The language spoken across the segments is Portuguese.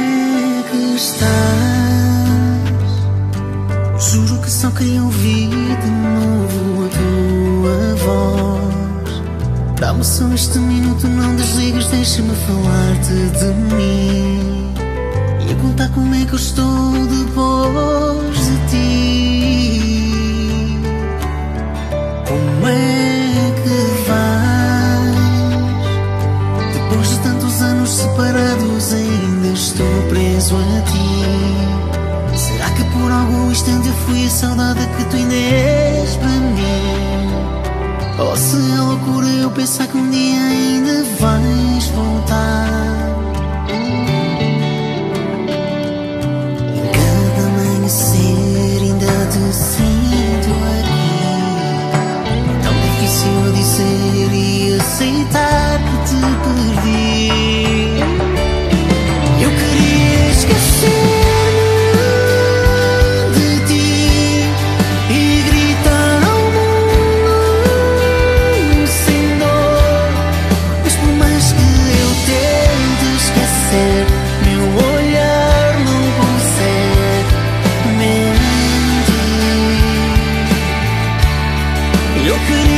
é que estás? Juro que só queria ouvir de novo a tua voz. Dá-me só este minuto, não desligas, deixa-me falar-te de mim. E a contar como é que eu estou depois de ti. instante eu fui a saudade que tu ainda és para mim. Oh, se é loucura eu pensar que um dia ainda vais voltar. couldn't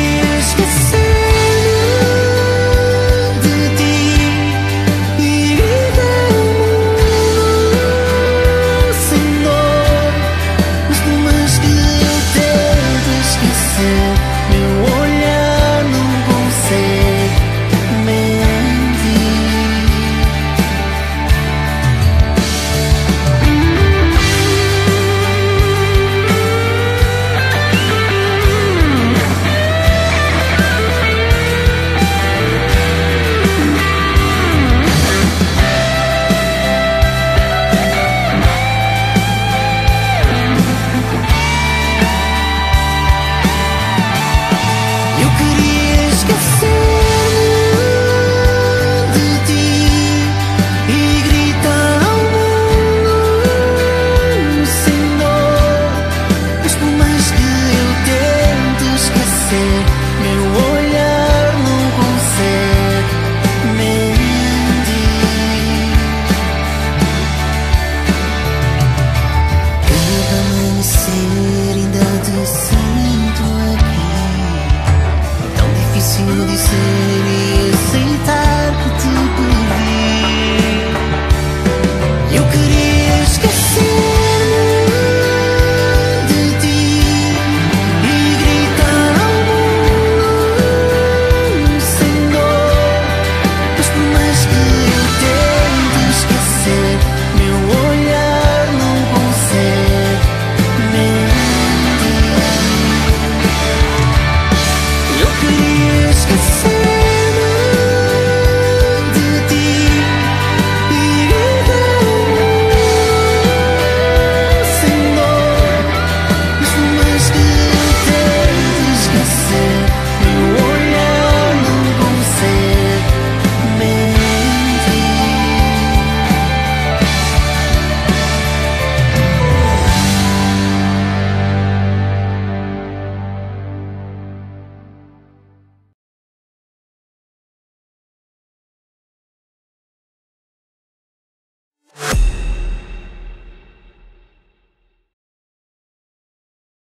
difícil de ser e aceitar que